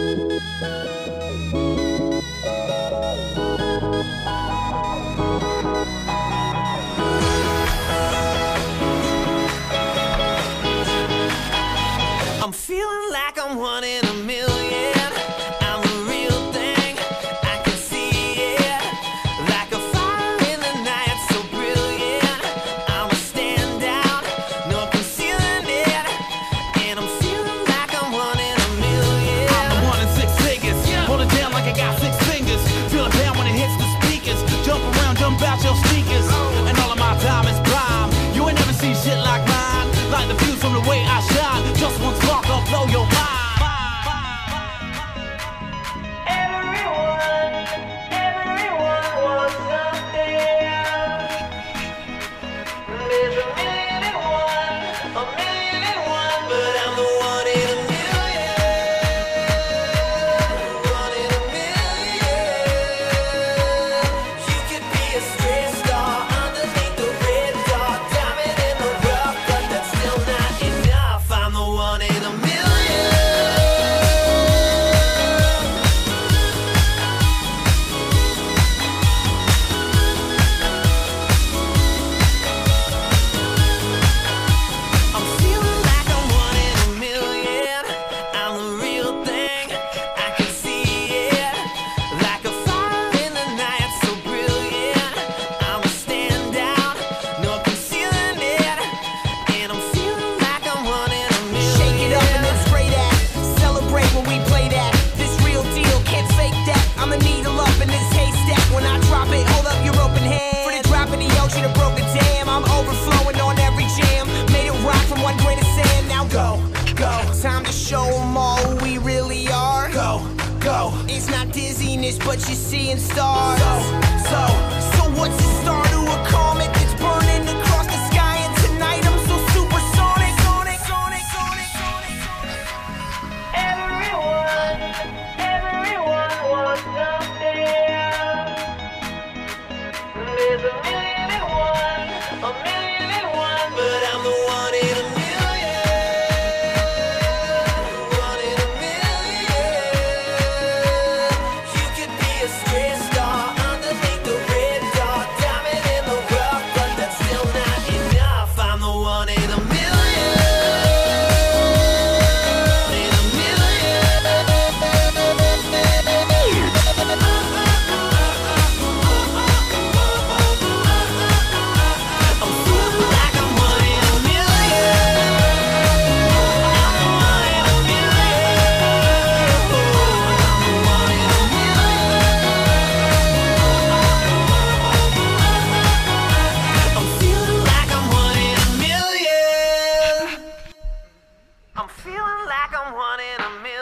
Música show them all we really are. Go, go. It's not dizziness, but you're seeing stars. So, so, so what's the start? someone in a million.